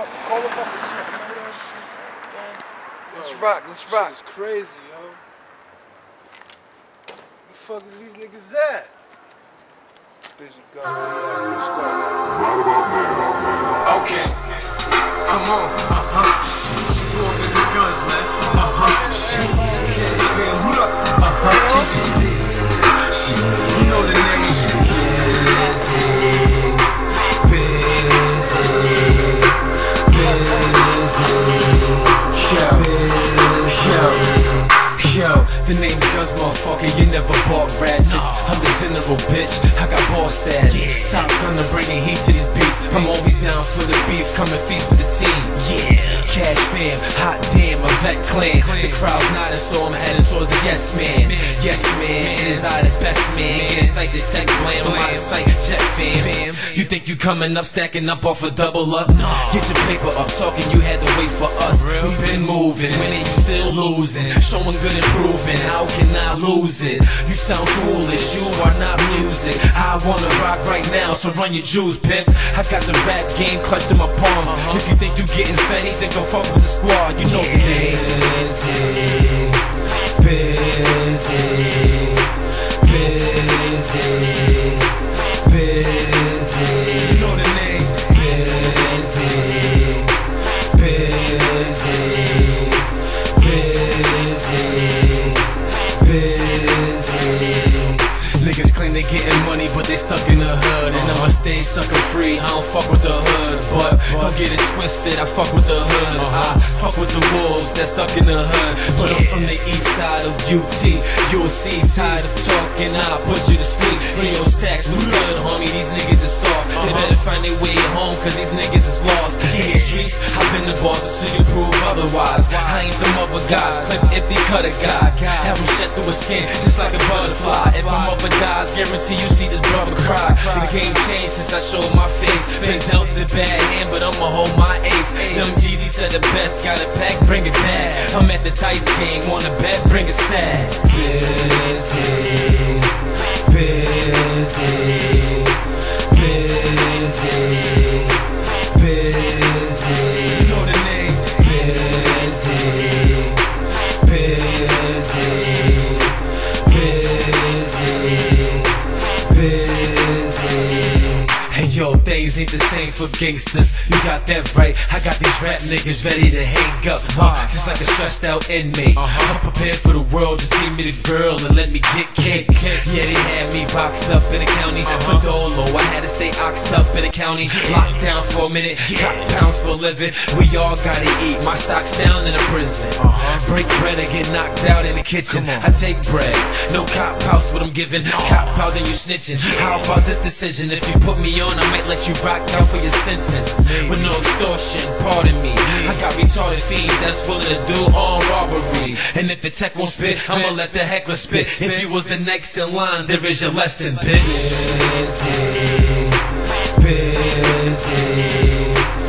I can call him up and shit. You know that shit, man? Let's Yo, rock, let's shit rock. It's crazy, yo. The fuck is these niggas at? Bishop Gun, yeah, let's go. Okay. Come on. Uh-huh. Walkers and guns, man. Uh-huh. Shit. Man, motherfucker. You never bought ratchets. I'm the general bitch. I got ball stats. Top gunner bringing heat to these beats. I'm always down for the beef. Come and feast with the team. Yeah, cash fam, hot damn, a vet clan. The crowd's nodding, so I'm heading towards the yes man. Yes man, it is I the best man. Get sight the tech blam, I'm out of sight, jet fam. You think you coming up, stacking up off a double up? Get your paper up, talking you had to wait for us. We've been moving, winning, you still losing. Showing good improvement, how can I lose it? You sound foolish, you are not music. I wanna rock right now, so run your jewels, pimp. I got the rap game clutched in my palms. Uh-huh. If you think you getting fetty, then go fuck with the squad. You know the name. Busy, busy, busy, busy. You know the name. Busy, busy, busy, busy. Niggas claim they getting money, but they stuck in the hood. And I'ma stay sucker free. I don't fuck with the hood, but don't get it twisted. I fuck with the hood. I fuck with the wolves that stuck in the hood. But I'm from the east side of UT. You'll see, tired of talking. I'll put you to sleep. Hey, yo, stacks was good, homie. These niggas is soft. They uh-huh. better find their way home, cause these niggas is lost. In the streets, I've been the boss until you prove otherwise. I ain't them other guys. Clip if they cut a guy. Have him shed through his skin, just like a butterfly. If I'm other guys, guarantee you see this brother cry. The game changed since I showed my face. Been dealt the bad hand, but I'ma hold my ace. Them Jeezy said the best, got a pack, bring it back. I'm at the dice game, want a bet, bring a stack. Busy, busy, busy, busy. You know the name. Busy, Things ain't the same for gangsters. You got that right. I got these rap niggas ready to hang up, huh? Just like a stressed out inmate. I'm prepared for the world. Just give me the girl and let me get cake. Yeah, they had me boxed up in the county for Dolo. I had to stay oxed up in the county, locked down for a minute. Got pounds for a living. We all gotta eat. My stock's down in the prison. Break bread and get knocked out in the kitchen. I take bread. No cop house what I'm giving. Cop out then you snitching. How about this decision? If you put me on, I might let you rock out for your sentence. With no extortion, pardon me. I got retarded fiends that's willing to do all robbery. And if the tech won't spit, I'ma let the heckler spit. If you was the next in line, there is your lesson, bitch. Busy, busy,